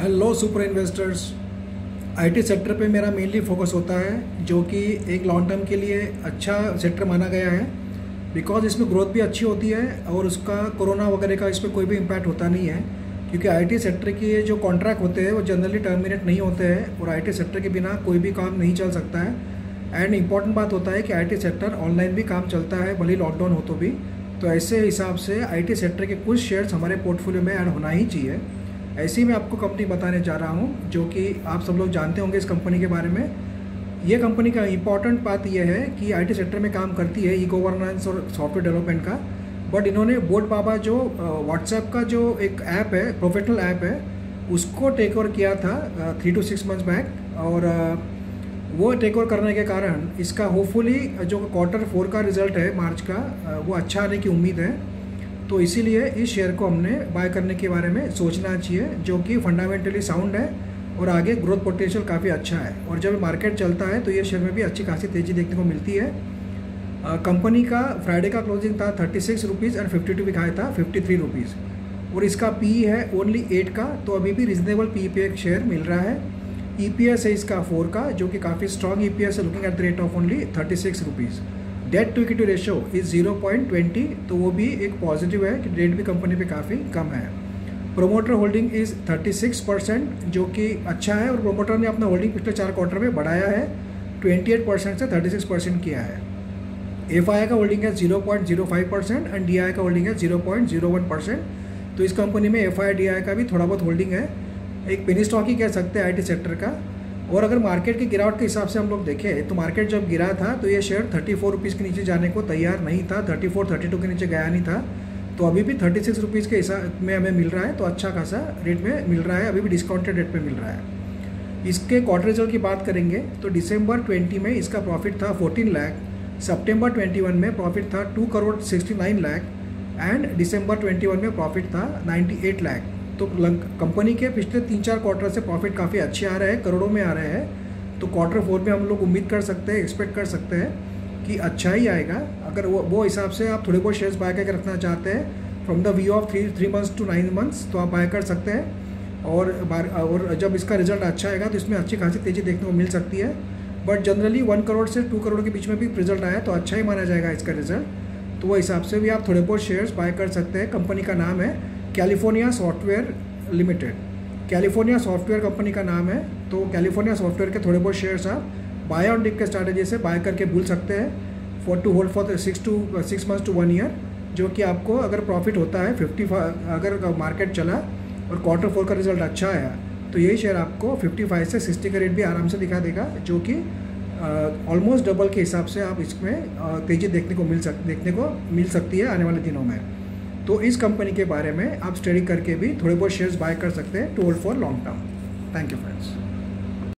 Hello super investors IT sector पे मेरा mainly focus होता है, जो कि एक लॉन्ग टर्म के लिए अच्छा सेक्टर माना गया है बिकॉज़ इसमें ग्रोथ भी अच्छी होती है और उसका कोरोना वगैरह का इस पर कोई भी इम्पैक्ट होता नहीं है, क्योंकि आईटी सेक्टर के जो कॉन्ट्रैक्ट होते हैं, वो जनरली टर्मिनेट नहीं होते हैं और आईटी सेक्टर के बिना कोई भी काम नहीं चल सकता है। एंड इंपॉर्टेंट बात होता है कि आईटी सेक्टर ऑनलाइन भी काम चलता है, भले लॉकडाउन हो तो भी। तो ऐसे हिसाब से आईटी सेक्टर के कुछ शेयर्स हमारे पोर्टफोलियो में ऐड होना ही चाहिए। ऐसी मैं आपको कंपनी बताने जा रहा हूँ, जो कि आप सब लोग जानते होंगे इस कंपनी के बारे में। ये कंपनी का इंपॉर्टेंट बात यह है कि आईटी सेक्टर में काम करती है ई गवर्नेंस और सॉफ्टवेयर डेवलपमेंट का। बट इन्होंने बोट बाबा जो व्हाट्सएप का जो एक ऐप है प्रोफेशनल ऐप है, उसको टेक ओवर किया था three to six months back और वो टेक ओवर करने के कारण इसका होपफुली जो क्वार्टर फोर का रिज़ल्ट है, मार्च का वो अच्छा आने की उम्मीद है। तो इसीलिए इस शेयर को हमने बाय करने के बारे में सोचना चाहिए, जो कि फंडामेंटली साउंड है और आगे ग्रोथ पोटेंशियल काफ़ी अच्छा है। और जब मार्केट चलता है तो ये शेयर में भी अच्छी खासी तेज़ी देखने को मिलती है। कंपनी का फ्राइडे का क्लोजिंग था thirty six rupees and fifty two दिखाया था फिफ्टी थ्री रुपीज़ और इसका पी है ओनली एट का तो अभी भी रिजनेबल पी पे एक शेयर मिल रहा है। ई e है इसका फोर का, जो कि काफ़ी स्ट्रॉन्ग ई है looking at the rate of only thirty six rupees debt to equity ratio is zero point twenty तो वो भी एक पॉजिटिव है कि डेट भी कंपनी पे काफ़ी कम है। Promoter holding is thirty six percent जो कि अच्छा है, और प्रोमोटर ने अपना होल्डिंग पिछले चार क्वार्टर में बढ़ाया है ट्वेंटी एट परसेंट से थर्टी सिक्स परसेंट किया है। एफ़ आई का होल्डिंग है zero point zero five percent and D I का होल्डिंग है zero point zero one percent तो इस कंपनी में एफ़ आई डी आई का भी थोड़ा बहुत होल्डिंग है। एक पेनी स्टॉक ही कह सकते हैं आई टी सेक्टर का। और अगर मार्केट की गिरावट के हिसाब से हम लोग देखें तो मार्केट जब गिरा था तो ये शेयर थर्टी फोर रुपीज़ के नीचे जाने को तैयार नहीं था, थर्टी फोर, थर्टी टू के नीचे गया नहीं था। तो अभी भी थर्टी सिक्स रुपीज़ के हिसाब में हमें मिल रहा है तो अच्छा खासा रेट में मिल रहा है, अभी भी डिस्काउंटेड रेट पे मिल रहा है। इसके क्वार्टर रिज़ल्ट की बात करेंगे तो दिसंबर 20 में इसका प्रॉफिट था 14 लाख सितंबर 21 में प्रॉफिट था 2 करोड़ 69 लाख एंड दिसंबर 21 में प्रॉफिट था 98 लाख तो कंपनी के पिछले तीन चार क्वार्टर से प्रॉफिट काफ़ी अच्छे आ रहे हैं, करोड़ों में आ रहे हैं। तो क्वार्टर फोर में हम लोग उम्मीद कर सकते हैं एक्सपेक्ट कर सकते हैं कि अच्छा ही आएगा। अगर वो वो हिसाब से आप थोड़े बहुत शेयर्स बाय करके रखना चाहते हैं from the view of three three months to nine months तो आप बाय कर सकते हैं। और और जब इसका रिज़ल्ट अच्छा आएगा तो इसमें अच्छी खासी तेज़ी देखने को मिल सकती है। बट जनरली वन करोड़ से टू करोड़ के बीच में भी रिज़ल्ट आया तो अच्छा ही माना जाएगा इसका रिज़ल्ट तो वो हिसाब से भी आप थोड़े बहुत शेयर्स बाय कर सकते हैं। कंपनी का नाम है California software limited. California software company का नाम है तो कैलिफ़ोर्निया सॉफ्टवेयर के थोड़े बहुत शेयर्स आप बाय ऑन डिप के स्ट्रैटेजी से बाय करके भूल सकते हैं for to hold for six to six months to one year जो कि आपको अगर प्रॉफिट होता है फिफ्टी अगर मार्केट चला और क्वार्टर फोर का रिज़ल्ट अच्छा आया तो यही शेयर आपको 55 से 60 का रेट भी आराम से दिखा देगा, जो कि ऑलमोस्ट डबल के हिसाब से आप इसमें तेज़ी देखने को मिल सक, देखने को मिल सकती है आने वाले दिनों में। तो इस कंपनी के बारे में आप स्टडी करके भी थोड़े बहुत शेयर्स बाय कर सकते हैं to hold for long term thank you friends